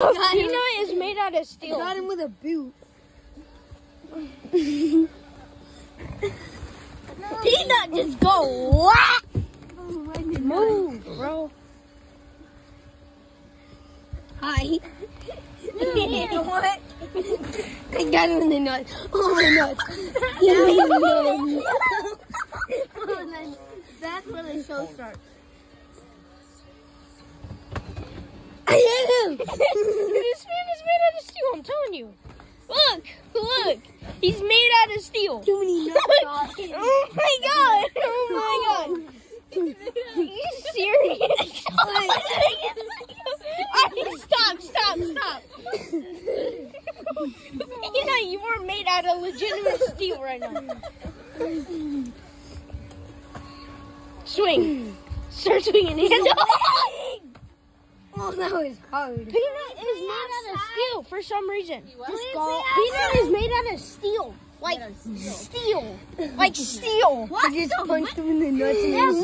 Peanut is made out of steel. Got him with a boot. Peanut just go whack. Move, bro. Hi. what? I got him in the nuts. Oh my nuts. That's where the show starts. This man is made out of steel. I'm telling you. Look, look. He's made out of steel. Too many Oh my god, oh my god. Are you serious? stop, stop, stop. you know, you were made out of legitimate steel right now. Swing. Start swinging. Hands. Oh, that was hard. Peanut is made out of steel for some reason. Just go. Peanut is made out of steel. Like steel. Like steel. I just punched him in the nuts and he was